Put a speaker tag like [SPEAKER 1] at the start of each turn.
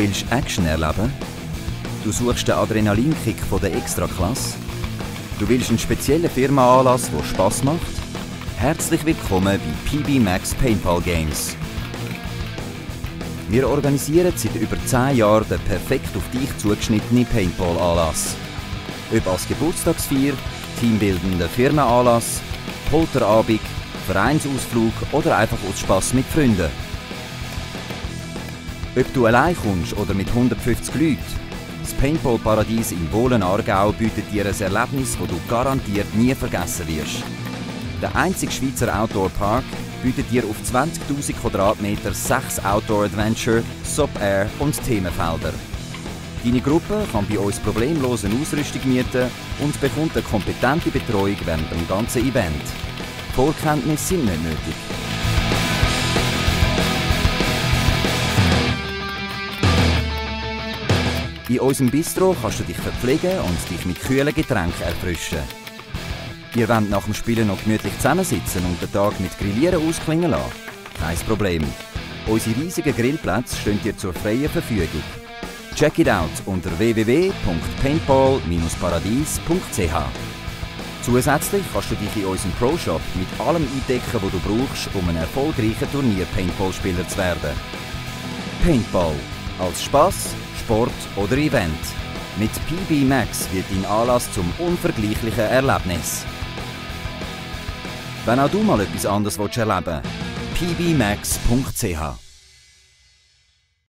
[SPEAKER 1] Action erleben? Du suchst den Adrenalinkick der Extraklasse? Du willst einen speziellen Firmenanlass, der Spaß macht? Herzlich willkommen bei PB Max Paintball Games. Wir organisieren seit über 10 Jahren den perfekt auf dich zugeschnittenen Paintball-Anlass. Ob als Geburtstagsfeier, teambildender Firmenanlass, Polterabend, Vereinsausflug oder einfach aus Spass mit Freunden. Ob du allein kommst oder mit 150 Leuten, das Paintball-Paradies in Wohlen-Aargau bietet dir ein Erlebnis, das du garantiert nie vergessen wirst. Der einzige Schweizer Outdoor-Park bietet dir auf 20.000 Quadratmeter sechs Outdoor-Adventure, Sub-Air und Themenfelder. Deine Gruppe kann bei uns problemlos eine Ausrüstung mieten und bekommt eine kompetente Betreuung während dem ganzen Event. Vorkenntnisse sind nicht nötig. In unserem Bistro kannst du dich verpflegen und dich mit kühlen Getränken erfrischen. Ihr wollt nach dem Spielen noch gemütlich zusammensitzen und den Tag mit Grillieren ausklingen lassen? Kein Problem. Unsere riesigen Grillplätze stehen dir zur freien Verfügung. Check it out unter www.paintball-paradies.ch. Zusätzlich kannst du dich in unserem Pro-Shop mit allem eindecken, was du brauchst, um ein erfolgreicher Turnier-Paintball-Spieler zu werden. Paintball. Als Spaß, Sport oder Event. Mit PB Max wird dein Anlass zum unvergleichlichen Erlebnis. Wenn auch du mal etwas anderes erleben willst, pbmax.ch